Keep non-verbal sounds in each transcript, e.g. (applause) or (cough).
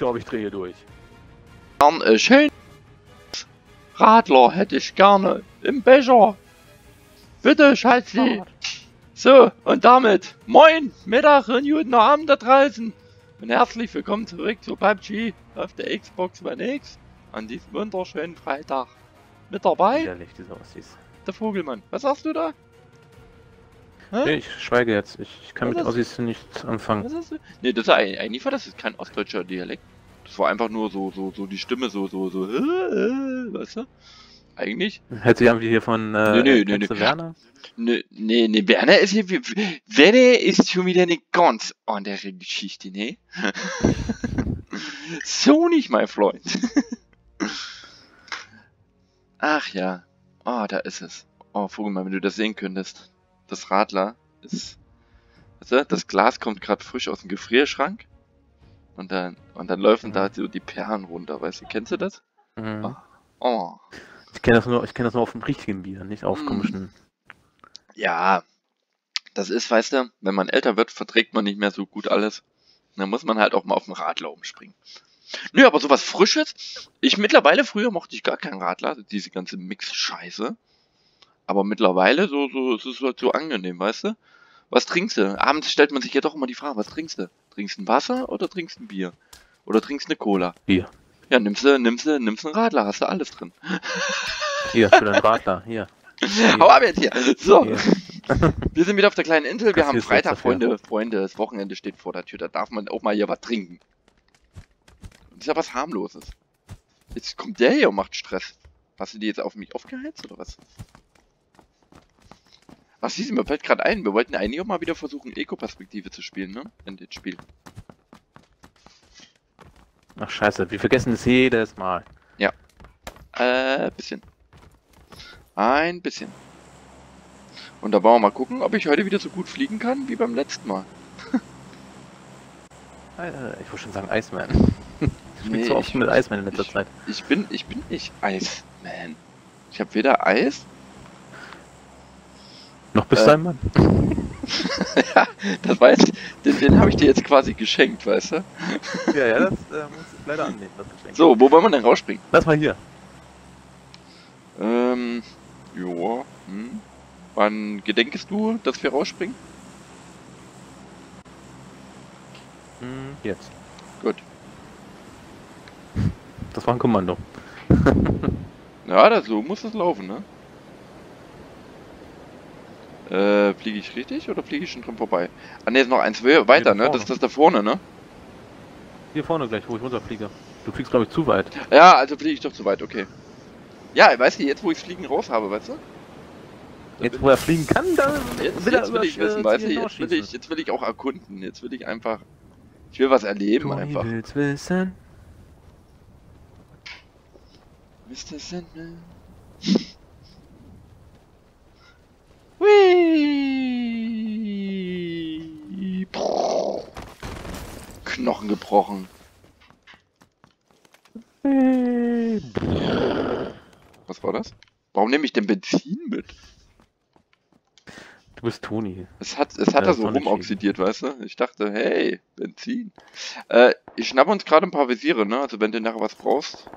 glaube, ich drehe durch. Gern, äh, schön. Radler hätte ich gerne im Becher. Bitte, Schatzi. So, und damit, moin, Mittag und guten Abend da draußen. Und herzlich willkommen zurück zu PUBG auf der Xbox One X an diesem wunderschönen Freitag. Mit dabei, Widerlich, diese Ossis. der Vogelmann. Was sagst du da? Hä? Nee, ich schweige jetzt. Ich, ich kann Was mit ist- Ossis nichts anfangen. Was hast du? Nee, das war eigentlich, eigentlich war das jetzt kein ostdeutscher Dialekt. Das war einfach nur so, so, so die Stimme, so, so, so, äh, äh, weißt du? Eigentlich? Hört sich an wie hier von äh, kennst du nee. Werner? Nee, nee, nee, Werner ist hier, Werner ist schon wieder eine ganz andere Geschichte, ne? (laughs) so nicht, mein Freund. (laughs) Ach ja. Oh, da ist es. Oh, Vogelmann, wenn du das sehen könntest. Das Radler ist, weißt du, das Glas kommt gerade frisch aus dem Gefrierschrank. Und dann, und dann laufen da so die Perlen runter, weißt du, kennst du das? Mhm. Ah. Oh. Ich kenne das nur, ich kenne das nur auf dem richtigen Bier, nicht auf Mhm. komischen. Ja, das ist, weißt du, wenn man älter wird, verträgt man nicht mehr so gut alles. Dann muss man halt auch mal auf den Radler umspringen. Nö, aber sowas Frisches. Ich mittlerweile, früher mochte ich gar keinen Radler, diese ganze Mix-Scheiße. Aber mittlerweile, so, so, es ist halt so angenehm, weißt du? Was trinkst du? Abends stellt man sich ja doch immer die Frage, was trinkst du? Trinkst du ein Wasser oder trinkst du ein Bier? Oder trinkst du eine Cola? Bier. Ja, nimmst du, nimmst du, nimmst einen Radler, hast du alles drin. (laughs) Hier, für den Radler, hier. Hau ab jetzt hier. So. hier. (laughs) Wir sind wieder auf der kleinen Insel. Wir Das haben hier Freitag. Freunde, Freunde. Das Wochenende steht vor der Tür. Da darf man auch mal hier was trinken. Das ist ja was harmloses. Jetzt kommt der hier und macht Stress. Hast du die jetzt auf mich aufgeheizt oder was? Was du, mir fällt gerade ein. Wir wollten eigentlich auch mal wieder versuchen, Eco-Perspektive zu spielen, ne? In dem Spiel. Ach scheiße, wir vergessen es jedes Mal. Äh, bisschen. Ein bisschen. Und da wollen wir mal gucken, ob ich heute wieder so gut fliegen kann wie beim letzten Mal. (laughs) Äh, Ich wollte schon sagen Iceman. Ich Nee, bin so oft ich- mit Iceman in letzter ich- Zeit. Ich bin, ich bin nicht Eisman. Ich habe weder Eis. Noch bis Äh, dein Mann. (laughs) ja, das war jetzt, den, den habe ich dir jetzt quasi geschenkt, weißt du? Ja, ja, das äh, muss ich leider annehmen, das Geschenk. So, wo wollen wir denn rausspringen? Lass mal hier. Ähm, joa, hm. Wann gedenkest du, dass wir rausspringen? Hm, jetzt. Gut. Das war ein Kommando. (laughs) Ja, das, so muss das laufen, ne? Äh, fliege ich richtig oder fliege ich schon dran vorbei? Ah ne, ist noch eins we- weiter, ne? Das ist das da vorne, ne? Hier vorne gleich, wo ich runterfliege. Du fliegst, glaube ich, zu weit. Ja, also fliege ich doch zu weit, okay. Ja, weißt du, jetzt wo ich Fliegen raus habe, weißt du? Jetzt, wo er fliegen kann, da Jetzt, will jetzt will ich wissen, weißt du, jetzt will ich, jetzt will ich auch erkunden, jetzt will ich einfach, ich will was erleben Toni einfach. will's wissen. Mr. Sandman. Whee! Knochen gebrochen. Was war das? Warum nehme ich denn Benzin mit? Du bist Toni. Es hat, es hat Ja, da so rumoxidiert, weißt du? Ich dachte, hey, Benzin. Äh, ich schnappe uns gerade ein paar Visiere, ne? Also wenn du nachher was brauchst,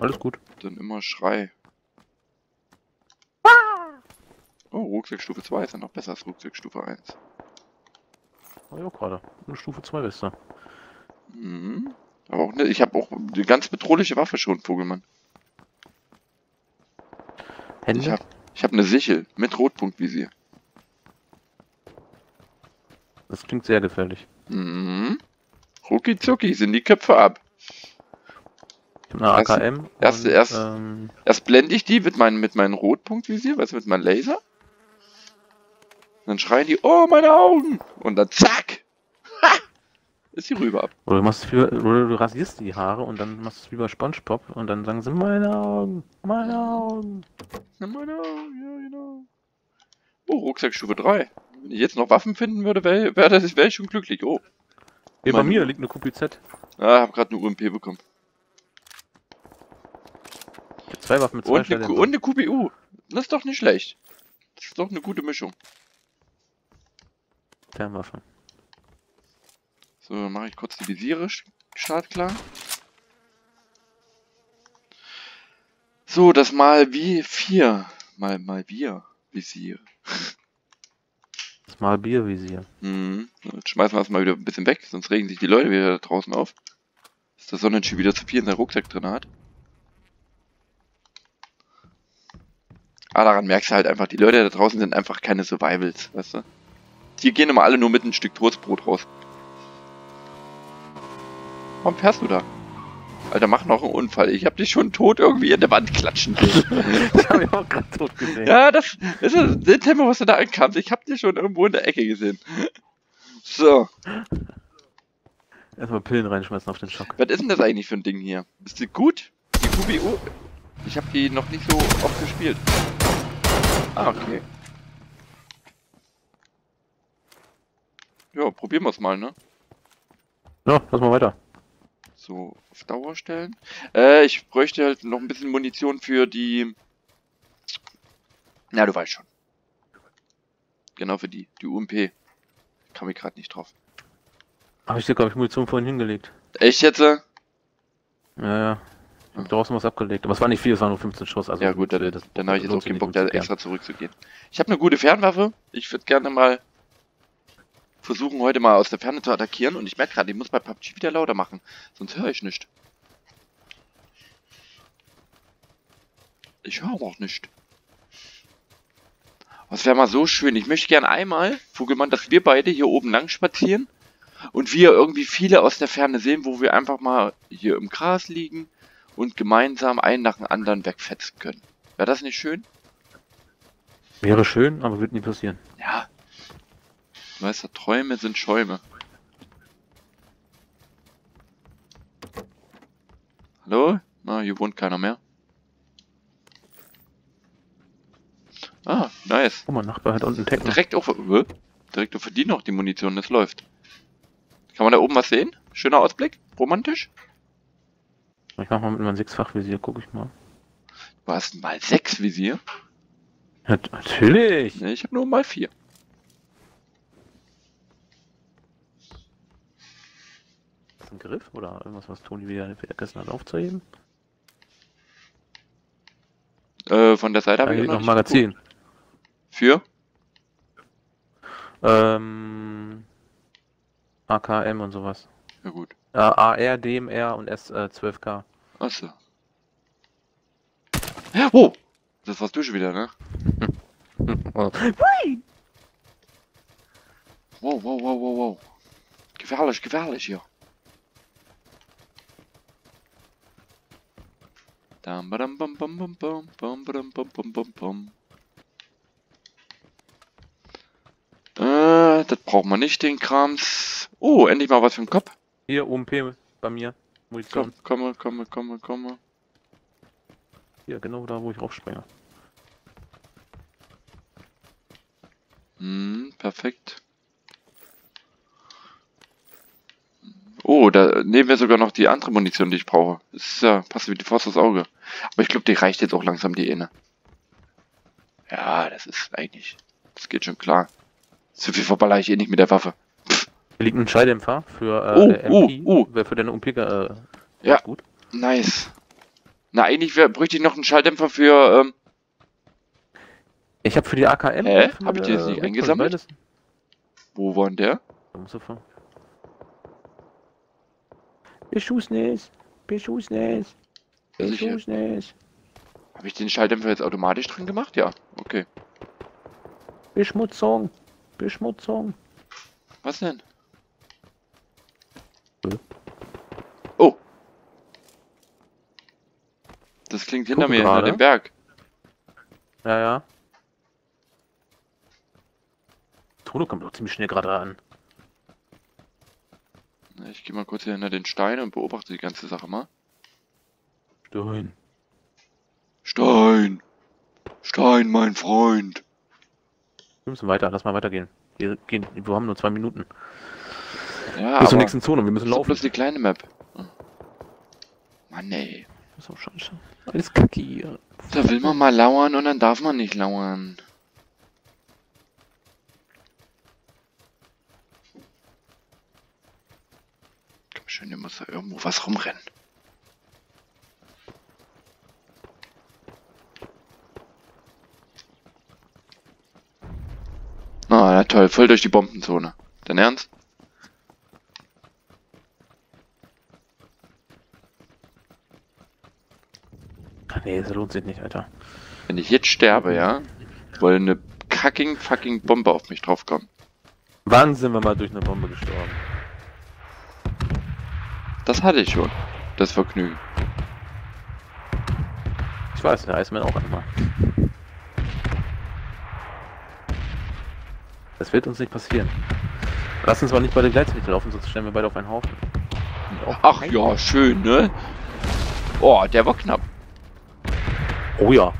Alles gut. dann immer Schrei. Oh, Rucksackstufe 2 ist ja noch besser als Rucksackstufe 1. Oh ja, gerade. Eine Stufe 2 bist du. Mhm. Aber auch ne, ich habe auch eine ganz bedrohliche Waffe schon, Vogelmann. Ich Hände? habe ich hab eine Sichel mit Rotpunktvisier. Das klingt sehr gefährlich. Mhm. Rucki zucki sind die Köpfe ab. Ich habe eine Erst- AKM. erst- und, erst- Ähm, Erst blende ich die mit meinem, mit meinem Rotpunktvisier, weißt du, mit meinem Laser. Dann schreien die, oh, meine Augen! Und dann zack! Ha! Ist die rüber ab. oder, du machst wie, oder du rasierst die Haare und dann machst du es wie bei Spongebob und dann sagen sie meine Augen, meine Augen. Meine Augen, ja, genau. Oh, Rucksackstufe 3. Wenn ich jetzt noch Waffen finden würde, wäre wär, ich schon glücklich. Oh. Hier bei mir liegt eine QPZ. Ah, hab gerade eine UMP bekommen. Ich hab zwei Waffen mit zwei Und eine, und eine QBU. Das ist doch nicht schlecht. Das ist doch eine gute Mischung. Fernwaffe. So, dann mache ich kurz die Visiere startklar. So, das mal wie vier. Mal, mal wir. Visier. (laughs) Das mal Biervisier. Mhm. Jetzt schmeißen wir es mal wieder ein bisschen weg, sonst regen sich die Leute wieder da draußen auf. Dass der Sonnenschein wieder zu viel in seinem Rucksack drin hat. Aber daran merkst du halt einfach, die Leute da draußen sind einfach keine Survivals, weißt du? Die gehen immer alle nur mit ein Stück Toastbrot raus. Warum fährst du da? Alter, mach noch einen Unfall. Ich hab dich schon tot irgendwie in der Wand klatschen sehen. (laughs) Das habe ich auch gerade tot gesehen. ja, das ist das das Tempo, was du da ankamst. Ich hab dich schon irgendwo in der Ecke gesehen. So, Erstmal Pillen reinschmeißen auf den Schock. was ist denn das eigentlich für ein Ding hier? Ist die gut? Die QBU? Ich hab die noch nicht so oft gespielt. Ah, okay. Ja, probieren wir es mal, ne? Ja, lass mal weiter. So, auf Dauer stellen. Äh, ich bräuchte halt noch ein bisschen Munition für die... Na, du weißt schon. Genau für die, die UMP. Kam ich gerade nicht drauf. Habe ich dir, glaube ich, Munition vorhin hingelegt. Echt jetzt? äh? Ja, ja. Ich hab draußen was abgelegt. Aber es war nicht viel, es waren nur 15 Schuss. Also ja gut, dann, dann habe ich jetzt auch keinen Bock, da extra zurückzugehen. Ich habe eine gute Fernwaffe. Ich würde gerne mal versuchen, heute mal aus der Ferne zu attackieren. Und ich merke gerade, ich muss bei PUBG wieder lauter machen. Sonst höre ich nicht. Ich höre auch nicht. Das wäre mal so schön. Ich möchte gerne einmal, Vogelmann, dass wir beide hier oben lang spazieren und wir irgendwie viele aus der Ferne sehen, wo wir einfach mal hier im Gras liegen und gemeinsam einen nach dem anderen wegfetzen können. Wäre das nicht schön? Wäre schön, aber wird nie passieren. Ja. Du weißt ja, Träume sind Schäume. Hallo? Na, hier wohnt keiner mehr. Ah, nice. Oh, mein Nachbar hat unten einen Tank. Direkt auf, äh, direkt auf die noch die Munition, das läuft. Kann man da oben was sehen? Schöner Ausblick? Romantisch? Ich mach mal mit meinem Sechsfachvisier, guck ich mal. Du hast mal sechs Visier. Ja, natürlich! Ich habe nur mal vier. Ein Griff oder irgendwas, was Toni wieder vergessen hat aufzuheben? Äh, von der Seite habe ich noch nicht Magazin. geguckt. Für? Ähm. AKM und sowas. Ja gut. Äh, AR, DMR und S12K. Achso. Oh! Das warst du schon wieder, ne? (laughs) Wow, wow, wow, wow, wow. Gefährlich, gefährlich hier. Dam, badam, bam, bam, bam, bam, bam, badam, bam, bam, bam, bam. Äh, das braucht man nicht, den Krams. Oh, endlich mal was für den Kopf. Hier, UMP bei mir. Munition. Komm, komme, komme, komme, komme. Hier, genau da, wo ich raufspringe. Hm, perfekt. Oh, da nehmen wir sogar noch die andere Munition, die ich brauche. Das ist ja, passt wie die Faust aufs Auge. Aber ich glaube, die reicht jetzt auch langsam, die eine. Ja, das ist eigentlich, das geht schon klar. So viel verballer ich eh nicht mit der Waffe. Hier liegt ein Schalldämpfer für äh, Oh, der oh, MP. oh. Wäre für deine UMP äh, Ja. gut. Nice. Na, eigentlich wär, bräuchte ich noch einen Schalldämpfer für, ähm, Ich habe für die AKM. Hä? Hab ich die jetzt nicht Rifle eingesammelt? wo war denn der? Da musst du fahren. Beschuss nicht. Beschuss nicht. Sicher. Beschuss nicht. Habe ich den Schalldämpfer jetzt automatisch drin gemacht? Ja, okay. Beschmutzung. Beschmutzung. Was denn? Oh. Das klingt hinter mir, hinter dem Berg. Ja, ja. Tono kommt doch ziemlich schnell gerade an. Ich gehe mal kurz hier hinter den Stein und beobachte die ganze Sache mal. Stein. Stein! Stein, mein Freund! Wir müssen weiter, lass mal weitergehen. Wir, gehen, wir haben nur zwei Minuten. Ja, Bis zur nächsten Zone, wir müssen das ist laufen. die kleine Map. Hm. Mann ey. Das ist auch scheiße. Alles kacke hier. Da will man mal lauern und dann darf man nicht lauern. Schön, hier muss da irgendwo was rumrennen. Ah, na toll, voll durch die Bombenzone. Dein Ernst? Nee, das lohnt sich nicht, Alter. Wenn ich jetzt sterbe, ja, weil eine kacking fucking Bombe auf mich draufkommt. Wann sind wir mal durch eine Bombe gestorben? Das hatte ich schon. Das Vergnügen. Ich weiß, der Eismann auch einmal. Das wird uns nicht passieren. Lass uns mal nicht beide gleichzeitig laufen, sonst stellen wir beide auf einen Haufen. Ach ja, schön, ne? Oh, der war knapp. Oh ja.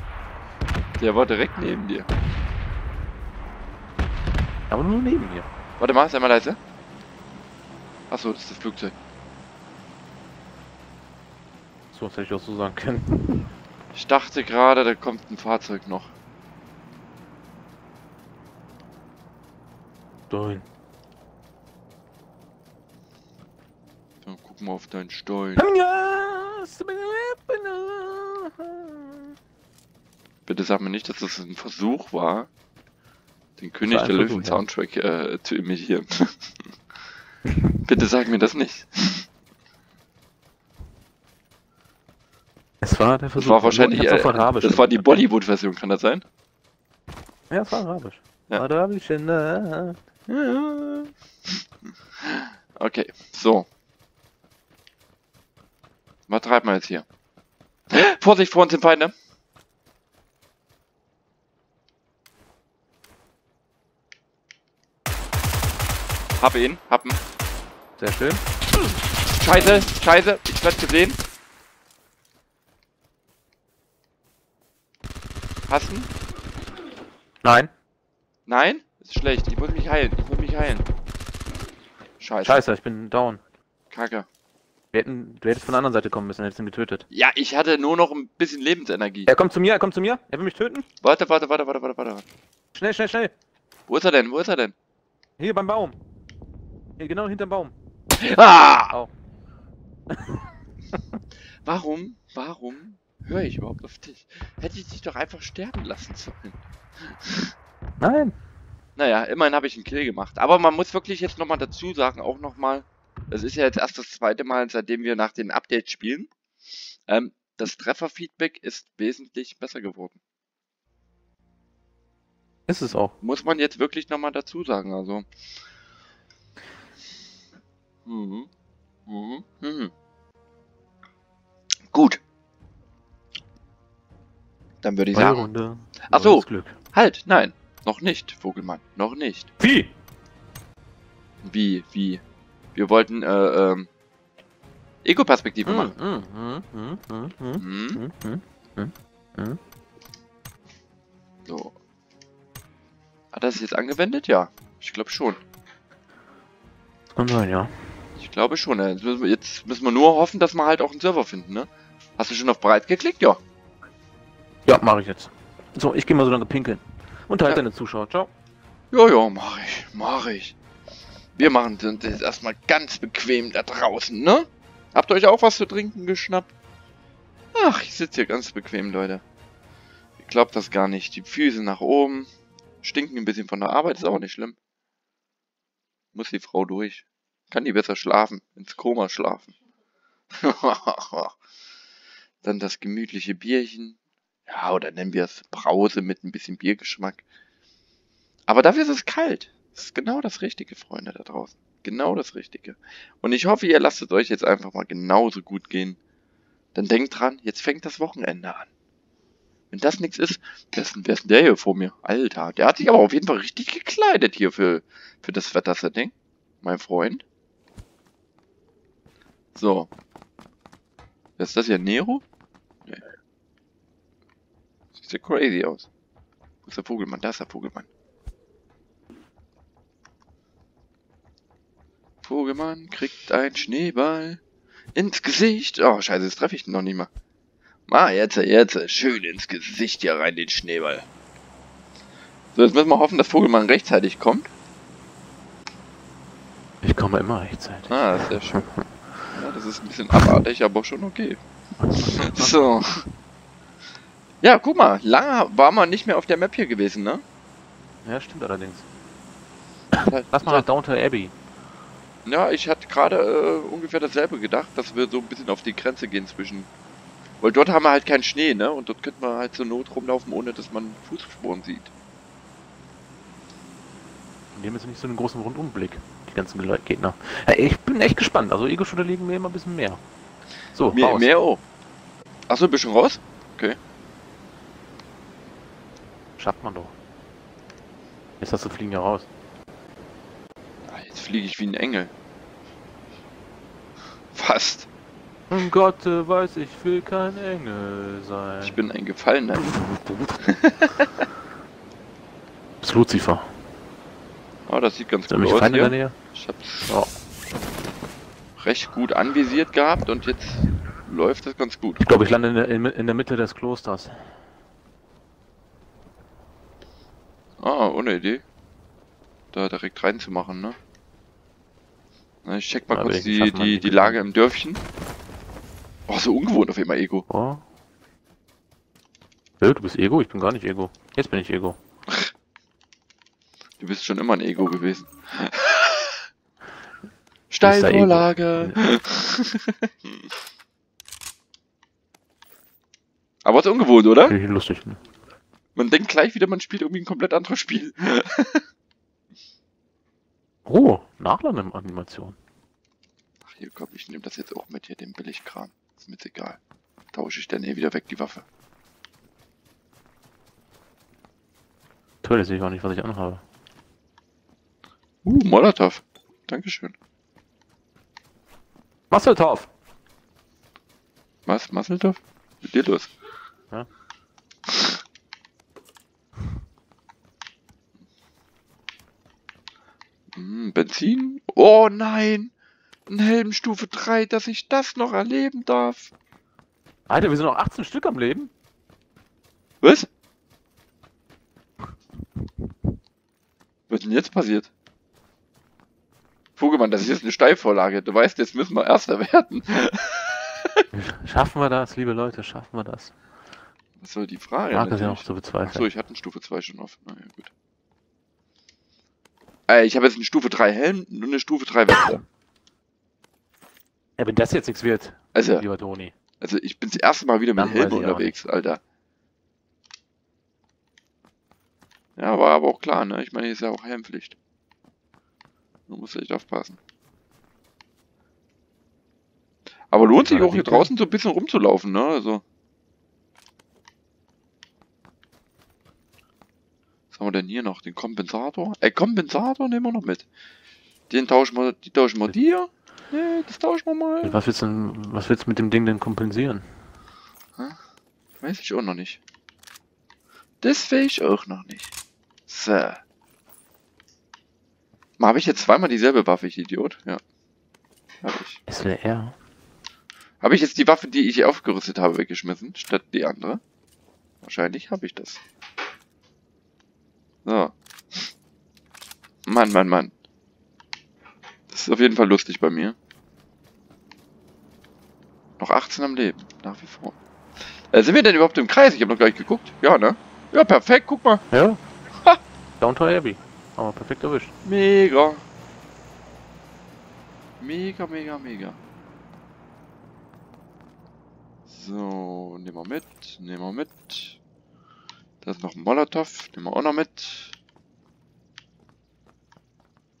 Der war direkt neben dir. Aber nur neben mir. Warte mal, sei mal leise. Achso, das ist das Flugzeug. So, das hätte ich auch so sagen können. Ich dachte gerade, da kommt ein Fahrzeug noch. Nein. Dann guck mal auf deinen Stein. Bitte sag mir nicht, dass das ein Versuch war, den König der Löwen. Soundtrack äh, zu imitieren. (laughs) Bitte sag mir das nicht. Es war der Das Versuch. war wahrscheinlich, Ich äh, auf Arabisch das war die. Bollywood-Version, kann das sein? Ja, es war Arabisch. Ja. Arabische Nacht. Okay, so. Was treiben wir jetzt hier? (laughs) Vorsicht, vor uns sind Feinde. Hab ihn, hab ihn. Sehr schön. Scheiße, scheiße, ich werd gesehen. Ihn? Nein. Nein? Ist schlecht. Ich muss mich heilen. Ich muss mich heilen. Scheiße. Scheiße, ich bin down. Kacke. Wir hätten, du hättest von der anderen Seite kommen müssen, hättest ihn getötet. Ja, ich hatte nur noch ein bisschen Lebensenergie. Er kommt zu mir, er kommt zu mir. Er will mich töten. Warte, warte, warte, warte, warte, warte. Schnell, schnell, schnell. Wo ist er denn? Wo ist er denn? Hier beim Baum. Hier genau hinterm Baum. Ah! Au. Warum, warum höre ich überhaupt auf dich? Hätte ich dich doch einfach sterben lassen sollen. Nein. Naja, immerhin habe ich einen Kill gemacht. Aber man muss wirklich jetzt nochmal dazu sagen, auch nochmal, es ist ja jetzt erst das zweite Mal, seitdem wir nach den Updates spielen. Ähm, das Trefferfeedback ist wesentlich besser geworden. Ist es auch. Muss man jetzt wirklich nochmal dazu sagen, also. Mhm. Mhm. Mhm. Gut. Dann würde ich Neue sagen. Runde. Ach so. neues Glück. Halt, nein. Noch nicht, Vogelmann. Noch nicht. Wie? Wie, wie? Wir wollten, äh, ähm. Ego-Perspektive Mm, machen. mm, mm. So. Hat er es jetzt angewendet? Ja. Ich glaube schon. Kann sein, ja. Ich glaube schon. äh, Jetzt müssen, wir, jetzt müssen wir nur hoffen, dass wir halt auch einen Server finden, ne? Hast du schon auf bereit geklickt? Ja. Ja, mache ich jetzt. So, ich gehe mal so lange pinkeln. Und halt Ja. deine Zuschauer. Ciao. Ja, ja, mach ich. Mach ich. Wir machen das jetzt erstmal ganz bequem da draußen, ne? Habt ihr euch auch was zu trinken geschnappt? Ach, ich sitze hier ganz bequem, Leute. Ich glaub das gar nicht. Die Füße nach oben. Stinken ein bisschen von der Arbeit, ist auch nicht schlimm. Muss die Frau durch. Kann die besser schlafen. Ins Koma schlafen. (laughs) Dann das gemütliche Bierchen. Ja, oder nennen wir es Brause mit ein bisschen Biergeschmack. Aber dafür ist es kalt. Das ist genau das Richtige, Freunde da draußen. Genau das Richtige. Und ich hoffe, ihr lasst es euch jetzt einfach mal genauso gut gehen. Dann denkt dran, jetzt fängt das Wochenende an. Wenn das nichts ist, wer ist, denn, der hier vor mir? Alter, der hat sich aber auf jeden Fall richtig gekleidet hier für, für das Wettersetting. Mein Freund. So. Ist das hier? Nero? Sieht ja crazy aus. Wo ist der Vogelmann? Da ist der Vogelmann. Vogelmann kriegt ein Schneeball ins Gesicht. Oh, scheiße, jetzt treffe ich noch nicht mal. Ma, jetzt, jetzt, schön ins Gesicht hier rein, den Schneeball. So, jetzt müssen wir hoffen, dass Vogelmann rechtzeitig kommt. Ich komme immer rechtzeitig. Ah, das ist ja schön. Ja, das ist ein bisschen abartig, aber schon okay. (laughs) So. Ja, guck mal, lange war man nicht mehr auf der Map hier gewesen, ne? Ja, stimmt allerdings. Seit- Lass mal nach Downton Abbey. Ja, ich hatte gerade äh, ungefähr dasselbe gedacht, dass wir so ein bisschen auf die Grenze gehen zwischen. Weil dort haben wir halt keinen Schnee, ne? Und dort könnte man halt zur Not rumlaufen, ohne dass man Fußspuren sieht. Die haben jetzt nicht so einen großen Rundumblick, die ganzen Gegner. Ich bin echt gespannt. Also Ego-Shooter liegen mir immer ein bisschen mehr. So, Mehr, raus. mehr oh. Achso, bist schon raus? Schafft man doch. Jetzt hast du fliegen ja raus. Ah, jetzt fliege ich wie ein Engel. Fast. Um Gott weiß, ich will kein Engel sein. Ich bin ein Gefallener. (laughs) Das ist Lucifer. Oh, das sieht ganz Sind gut aus Feinde in der hier. Nähe? Ich hab's Ja. recht gut anvisiert gehabt und jetzt läuft das ganz gut. Ich glaube, ich lande in der, in der Mitte des Klosters. Ah, ohne Idee. Da direkt reinzumachen, ne? Na, ich check mal Ja, kurz die, die, die. Lage im Dörfchen. Oh, so ungewohnt auf einmal Ego. Oh. Äh, du bist Ego? Ich bin gar nicht Ego. Jetzt bin ich Ego. Du bist schon immer ein Ego gewesen. (laughs) Steilvorlage. (laughs) Aber ist ungewohnt, oder? Lustig. Ne? Man denkt gleich wieder, man spielt irgendwie ein komplett anderes Spiel. (laughs) Oh, Nachlandeanimation. Ach hier, komm, ich nehme das jetzt auch mit hier, den Billigkram. Ist mir jetzt egal. Tausche ich dann eh wieder weg, die Waffe. Toll, jetzt sehe ich auch nicht, was ich anhabe. Uh, Molotow. Dankeschön. Masseltorf! Was, Masseldorf? Was ist dir los? Ja. Benzin? Oh nein! Ein Helm Stufe 3, dass ich das noch erleben darf. Alter, wir sind noch 18 Stück am Leben. Was? Was ist denn jetzt passiert? Vogelmann, das ist jetzt eine Steilvorlage. Du weißt, jetzt müssen wir Erster werden. (laughs) Schaffen wir das, liebe Leute, schaffen wir das? Was soll die Frage? Mag es ja noch zu bezweifeln. Achso, ich hatte einen Stufe 2 schon auf. Na ja, gut. Äh, ich habe jetzt eine Stufe 3 Helm und eine Stufe 3 Weste. Ja, wenn das jetzt nichts wird, Also, lieber Toni. also ich bin das erste Mal wieder mit Dann Helm unterwegs, Alter. Ja, war aber auch klar, ne? Ich meine, hier ist ja auch Helmpflicht. Du musst echt aufpassen. Aber lohnt sich auch hier draußen so ein bisschen rumzulaufen, ne? Also. Haben wir denn hier noch? Den Kompensator? Äh, Kompensator nehmen wir noch mit. Den tauschen wir, die tauschen wir dir. Nee, das tauschen wir mal. Was willst du denn, was willst du mit dem Ding denn kompensieren? Weiß ich auch noch nicht. Das weiß ich auch noch nicht. So. Mal, habe ich jetzt zweimal dieselbe Waffe, ich Idiot? Ja. Habe ich. SLR? Habe ich jetzt die Waffe, die ich aufgerüstet habe, weggeschmissen, statt die andere? Wahrscheinlich habe ich das. So. Mann, Mann, Mann. Das ist auf jeden Fall lustig bei mir. Noch 18 am Leben, nach wie vor. Äh, sind wir denn überhaupt im Kreis? Ich habe noch gar nicht geguckt. Ja, ne? Ja, perfekt, guck mal. Ja. Ha! Downtown Abbey. Aber perfekt erwischt. Mega. Mega, mega, mega. So, nehmen wir mit, nehmen wir mit. Da ist noch ein Molotow, nehmen wir auch noch mit.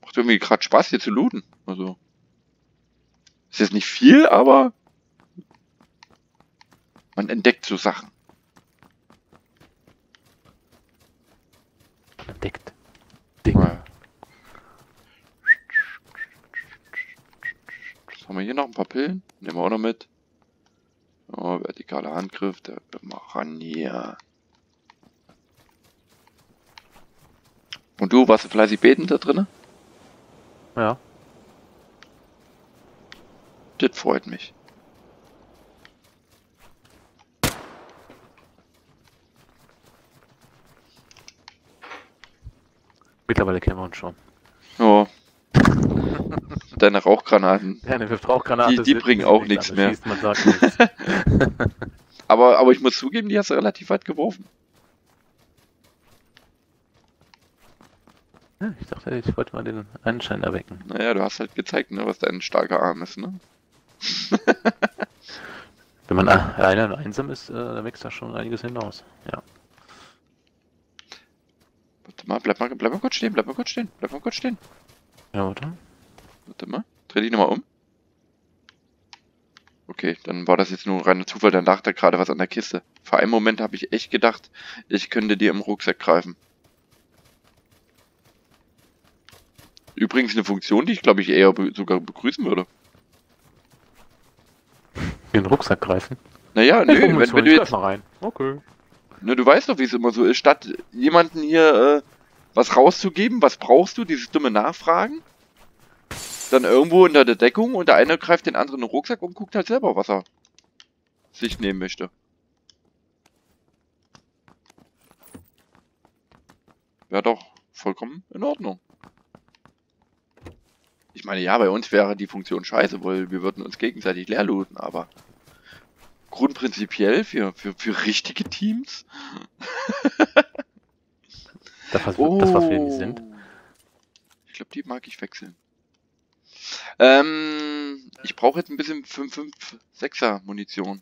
Macht irgendwie gerade Spaß hier zu looten. Also. Ist jetzt nicht viel, aber man entdeckt so Sachen. Entdeckt. Ding. Mal. Was haben wir hier noch? Ein paar Pillen? Nehmen wir auch noch mit. Oh, vertikaler Handgriff, der immer ran hier. Und du, warst du fleißig beten da drinne? Ja. Das freut mich. Mittlerweile kennen wir uns schon. Ja. (laughs) deine Rauchgranaten. Deine wirft Rauchgranate. Die- die bringen auch nichts mehr. Schießt. (laughs) Aber, aber ich muss zugeben, die hast du relativ weit geworfen. Ich dachte, ich wollte mal den Anschein erwecken. Naja, du hast halt gezeigt, ne, was dein starker Arm ist, ne? (laughs) Wenn man alleine und einsam ist, äh, da wächst da schon einiges hinaus. Ja. Warte mal, bleib mal, bleib mal kurz stehen, bleib mal kurz stehen, bleib mal kurz stehen. Ja, oder? Warte mal, dreh dich nochmal um. Okay, dann war das jetzt nur reiner Zufall, dann lag da gerade was an der Kiste. Für einen Moment habe ich echt gedacht, ich könnte dir im Rucksack greifen. Übrigens eine Funktion, die ich glaube ich eher be sogar begrüßen würde. In den Rucksack greifen. Naja, nö, wenn, wenn ich du jetzt, mal rein. Okay. ne, du weißt doch, wie es immer so ist, statt jemanden hier äh, was rauszugeben, was brauchst du, dieses dumme Nachfragen, dann irgendwo unter der Deckung und der eine greift den anderen in den Rucksack und guckt halt selber, was er sich nehmen möchte. Wäre doch vollkommen in Ordnung. Ich meine, ja, bei uns wäre die Funktion scheiße, weil wir würden uns gegenseitig leer looten, aber grundprinzipiell für, für, für richtige Teams. (laughs) Das, was, das, was wir nicht sind. Ich glaube, die mag ich wechseln. Ähm, ich brauche jetzt ein bisschen 5-5-6er Munition.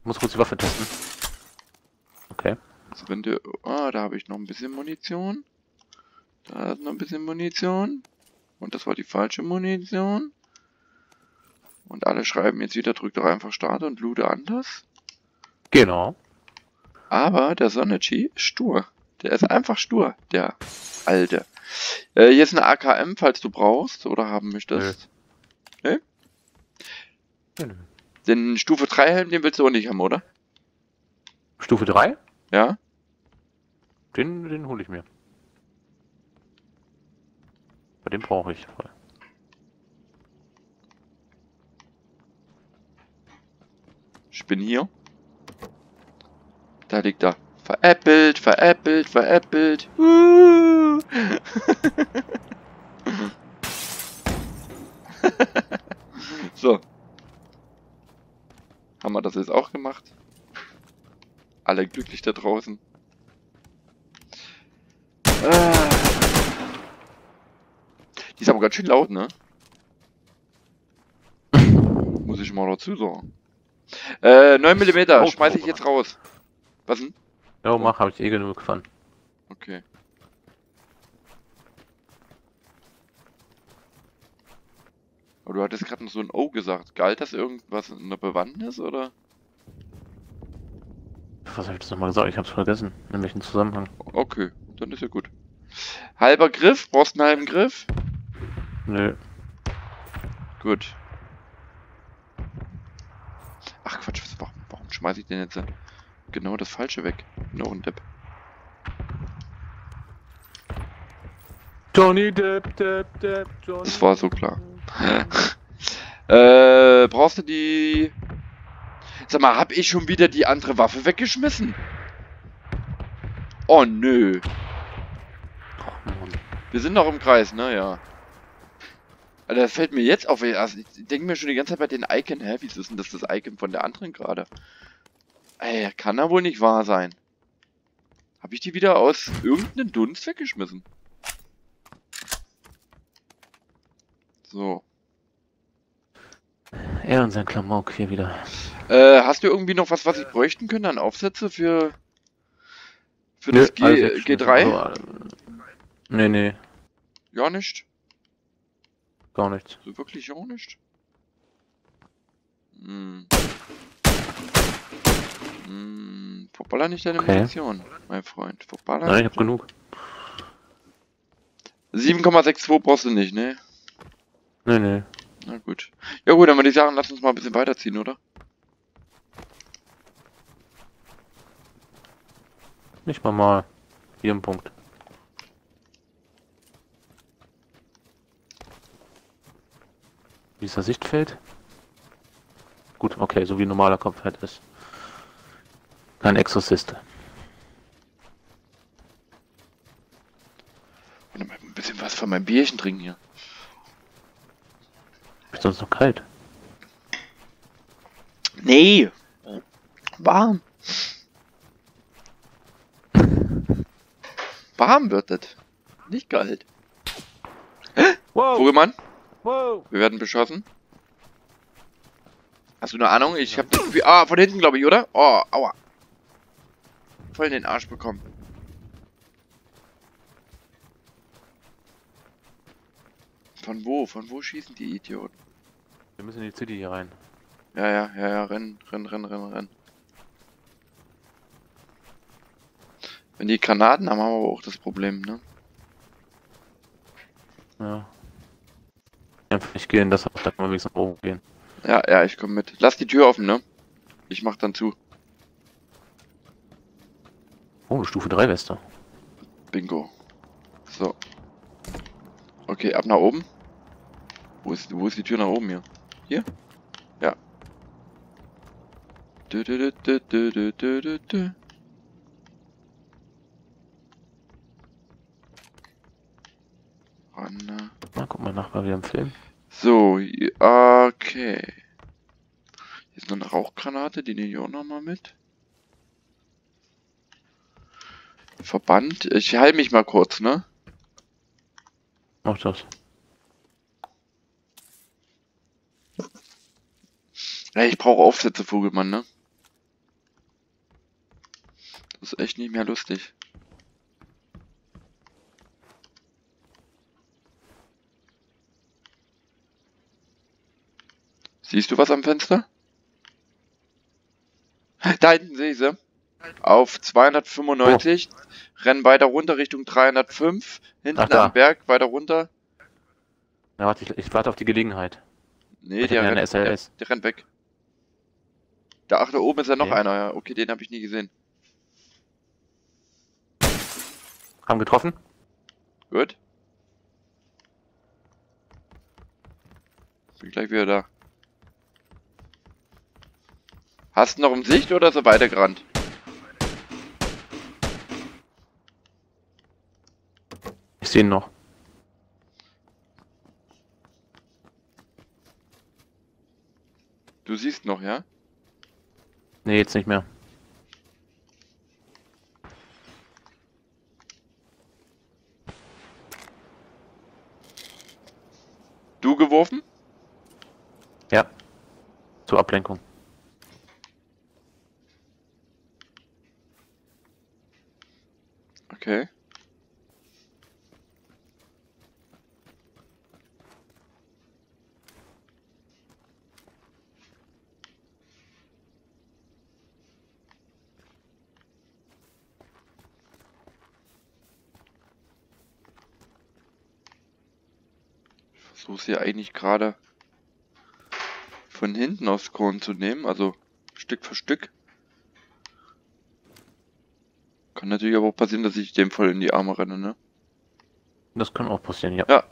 Ich muss kurz die Waffe testen. Okay. Also wenn du... Ah, da habe ich noch ein bisschen Munition. Da ist noch ein bisschen Munition. Und das war die falsche Munition. Und alle schreiben jetzt wieder, drück doch einfach Start und loote anders. Genau. Aber der Sonechi ist stur. Der ist einfach stur, der alte. Äh, hier ist eine AKM, falls du brauchst oder haben möchtest. Nö, nö. Den Stufe 3 Helm, den willst du auch nicht haben, oder? Stufe 3? Ja? Den, den hole ich mir. Bei dem brauche ich voll. Ich bin hier. Da liegt er. Veräppelt, veräppelt, veräppelt. Uh. (laughs) so. Haben wir das jetzt auch gemacht? Alle glücklich da draußen. Ah. Die ist aber ganz schön laut, ne? (laughs) Muss ich mal dazu sagen. Äh, 9 mm, schmeiß ich oh. jetzt raus. Was denn? Ja, mach, habe ich eh genug gefahren. Okay. Aber du hattest gerade noch so ein O gesagt. Galt das irgendwas in der Bewandtnis oder? Was habe ich das nochmal gesagt? Ich hab's vergessen. In welchem Zusammenhang? Okay, dann ist ja gut. Halber Griff? Brauchst du einen halben Griff? Nö. Gut. Ach Quatsch, was, warum, warum schmeiß ich denn jetzt genau das Falsche weg? No ein Depp. Johnny Depp, Depp, Depp, Johnny. Das war so klar. (laughs) Äh, brauchst du die... Sag mal, hab ich schon wieder die andere Waffe weggeschmissen? Oh nö. Wir sind noch im Kreis, ne? Ja. Alter, das fällt mir jetzt auf. Also ich denke mir schon die ganze Zeit bei den Icon, hä? Wie ist denn das das Icon von der anderen gerade? Ey, kann ja wohl nicht wahr sein. Hab ich die wieder aus irgendeinem Dunst weggeschmissen? So. Er und sein Klamauk hier wieder. Äh, hast du irgendwie noch was, was ich bräuchten könnte an Aufsätze für für Nö, das G alles weggeschmissen. G3? Also, äh, nee, nee, Ja nicht. Gar nichts. So wirklich ja nicht. Hm. Hm. Verballer nicht deine Okay. Munition, mein Freund. Verballer. Nein, ich hab genug. 7,62 brauchst du nicht, ne? Nee, nee. Na gut. Ja gut, dann würde ich sagen, lass uns mal ein bisschen weiterziehen, oder? Nicht mal mal. Hier ein Punkt. Wie ist das Sichtfeld? Gut, okay, so wie normaler Kopf halt ist. Kein Exorzist. Ein bisschen was von meinem Bierchen trinken hier. Ist uns noch kalt. Nee. Warm. (laughs) Warm wird das. Nicht kalt. Wow! Vogelmann, Wow! wir werden beschossen. Hast du eine Ahnung? Ich hab das Gefühl... Ah, von hinten, glaube ich, oder? Oh, aua. Voll in den Arsch bekommen. Von wo? Von wo schießen die Idioten? Wir müssen in die City hier rein. Ja, ja, ja, ja, renn, renn, renn, renn, renn. Wenn die Granaten haben, haben wir aber auch das Problem, ne? Ja. Einfach nicht gehen, das da können wir wenigstens nach oben gehen. Ja, ja, ich komme mit. Lass die Tür offen, ne? Ich mach dann zu. Oh, Stufe 3 Weste. Bingo. So. Okay, ab nach oben. Wo ist, wo ist die Tür nach oben hier? Hier? Ja. Dü, dü, dü. Anna. Guck mal nach, mal wieder im Film. So, okay. Hier ist noch eine Rauchgranate, die nehme ich auch nochmal mit. Verband. Ich heile mich mal kurz, ne? Mach das. Ja, ich brauche Aufsätze, Vogelmann, ne? Das ist echt nicht mehr lustig. Siehst du was am Fenster? Da hinten sehe ich sie. Auf 295. Rennen weiter runter Richtung 305. Hinten Ach, am Berg weiter runter. Ja, warte, ich, ich warte auf die Gelegenheit. Nee, der rennt, der, der rennt weg. Da, ach, da oben ist ja noch Okay. einer, ja. Okay, den habe ich nie gesehen. Haben getroffen? Gut. Bin gleich wieder da. Hast du noch im Sicht oder ist er weitergerannt? Ich sehe ihn noch. Du siehst noch, ja? Nee, jetzt nicht mehr. Du geworfen? Ja. Zur Ablenkung. Okay. Ich versuche sie eigentlich gerade von hinten aus Korn zu nehmen, also Stück für Stück. Kann natürlich aber auch passieren, dass ich dem voll in die Arme renne, ne? Das kann auch passieren, ja. Ja.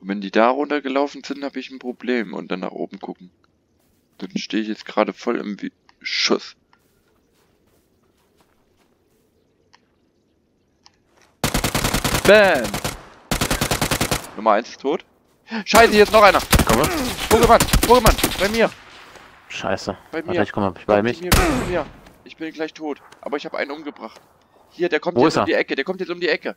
Und wenn die da runtergelaufen sind, habe ich ein Problem und dann nach oben gucken. Dann stehe ich jetzt gerade voll im Schuss. Bam! Nummer 1 ist tot. Scheiße, ist noch einer. Komm mal. Pokémon, Pokémon, bei mir. Scheiße. Bei Warte, mir. ich komme bei mich. Mir, zu mir. Ich bin gleich tot. Aber ich habe einen umgebracht. Hier, der kommt Wo jetzt um die Ecke. Der kommt jetzt um die Ecke.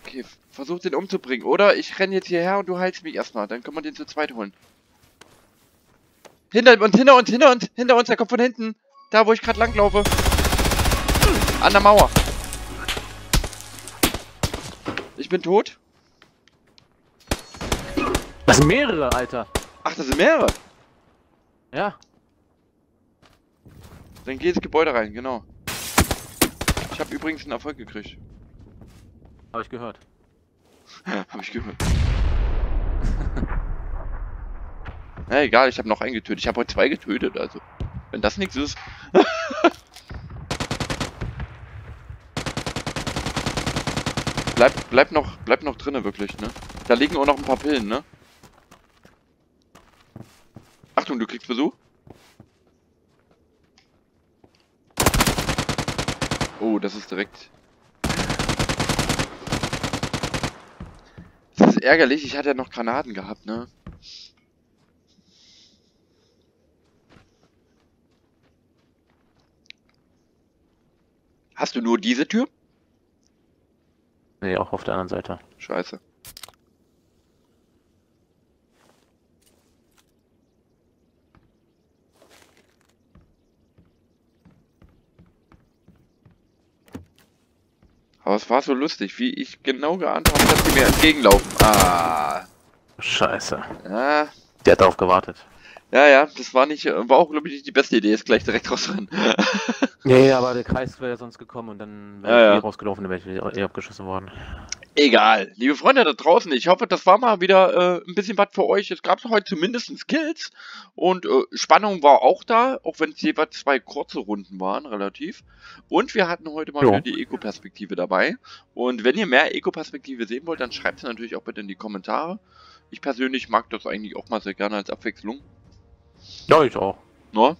Okay, versuch den umzubringen. Oder ich renn jetzt hierher und du heilst mich erstmal. Dann können wir den zu zweit holen. Hinter uns, hinter uns, hinter uns, hinter uns. Der kommt von hinten. Da, wo ich gerade langlaufe. An der Mauer. Ich bin tot. Das sind mehrere, Alter. Ach, das sind mehrere. Ja. Dann geh ins Gebäude rein, genau. Ich habe übrigens einen Erfolg gekriegt. Habe ich gehört. Hab ich gehört. (laughs) Na (laughs) egal, ich habe noch einen getötet. Ich habe heute zwei getötet, also. Wenn das nichts ist. (laughs) bleib, bleib noch, bleib noch drinne wirklich, ne? Da liegen auch noch ein paar Pillen, ne? Achtung, du kriegst Besuch. Oh, das ist direkt... Das ist ärgerlich, ich hatte ja noch Granaten gehabt, ne? Hast du nur diese Tür? Nee, auch auf der anderen Seite. Scheiße. Aber es war so lustig, wie ich genau geahnt habe, dass die mir entgegenlaufen. Ah. Scheiße. Ja, Der hat darauf gewartet. ja, ja das war nicht, war auch, glaube ich, nicht die beste Idee, jetzt gleich direkt rausrennen. Ja, ja, aber der Kreis wäre ja sonst gekommen und dann wäre Ja, ich ja. eh rausgelaufen, dann wäre ich eh abgeschossen worden. Egal. Liebe Freunde da draußen, ich hoffe, das war mal wieder äh, ein bisschen was für euch. Es gab heute zumindest Skills und äh, Spannung war auch da, auch wenn es jeweils zwei kurze Runden waren, relativ. Und wir hatten heute mal Jo. wieder die Eco-Perspektive dabei. Und wenn ihr mehr Eco-Perspektive sehen wollt, dann schreibt es natürlich auch bitte in die Kommentare. Ich persönlich mag das eigentlich auch mal sehr gerne als Abwechslung. Ja, ich auch. Ne?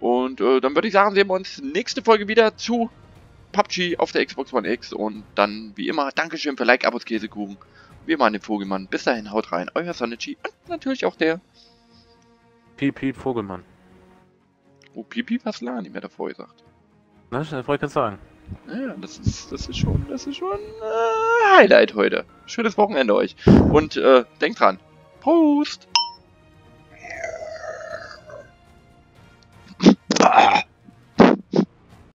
Und äh, dann würde ich sagen, sehen wir uns nächste Folge wieder zu PUBG auf der Xbox One X und dann wie immer Dankeschön für Like, Abos, Käsekuchen. Wir machen den Vogelmann. Bis dahin, haut rein. Euer Sonichi und natürlich auch der Piep Piep Vogelmann. Oh, Piep Piep hast du lange nicht mehr davor gesagt. Na, das wollte ich sagen. Ja, das ist, das ist schon, das ist schon äh, Highlight heute. Schönes Wochenende euch. Und äh, denkt dran. Prost! ah. (laughs)